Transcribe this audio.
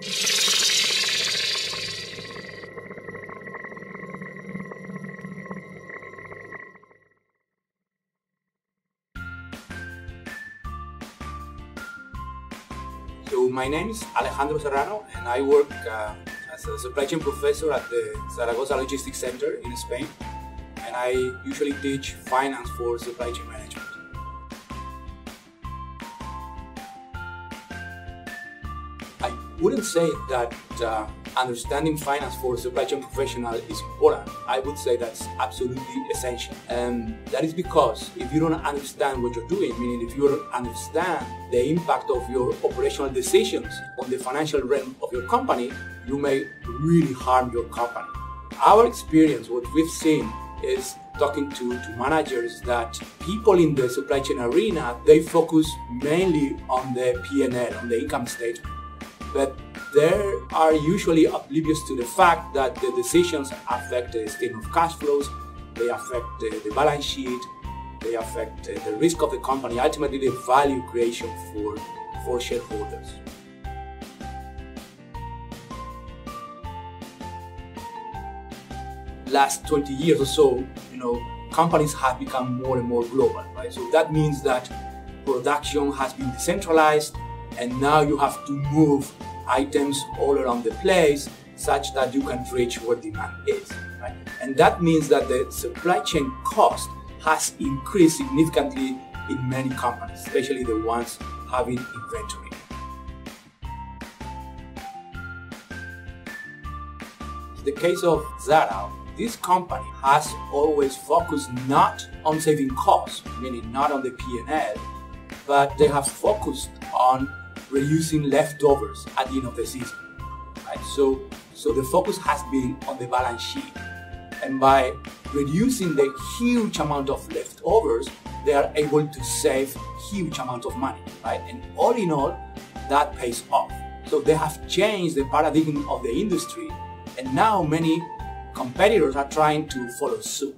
So my name is Alejandro Serrano and I work uh, as a supply chain professor at the Zaragoza Logistics Center in Spain and I usually teach finance for supply chain management. Wouldn't say that uh, understanding finance for a supply chain professional is important. I would say that's absolutely essential. And that is because if you don't understand what you're doing, meaning if you don't understand the impact of your operational decisions on the financial realm of your company, you may really harm your company. Our experience, what we've seen is talking to, to managers that people in the supply chain arena, they focus mainly on the P&L, on the income statement. But they are usually oblivious to the fact that the decisions affect the statement of cash flows, they affect the, the balance sheet, they affect the risk of the company, ultimately the value creation for, for shareholders. Last 20 years or so, you know, companies have become more and more global, right? So that means that production has been decentralized and now you have to move items all around the place such that you can reach where demand is. Right? And that means that the supply chain cost has increased significantly in many companies, especially the ones having inventory. In the case of Zara, this company has always focused not on saving costs, meaning not on the P&L, but they have focused on reducing leftovers at the end of the season. Right? So, so the focus has been on the balance sheet. And by reducing the huge amount of leftovers, they are able to save huge amount of money. Right? And all in all, that pays off. So they have changed the paradigm of the industry, and now many competitors are trying to follow suit.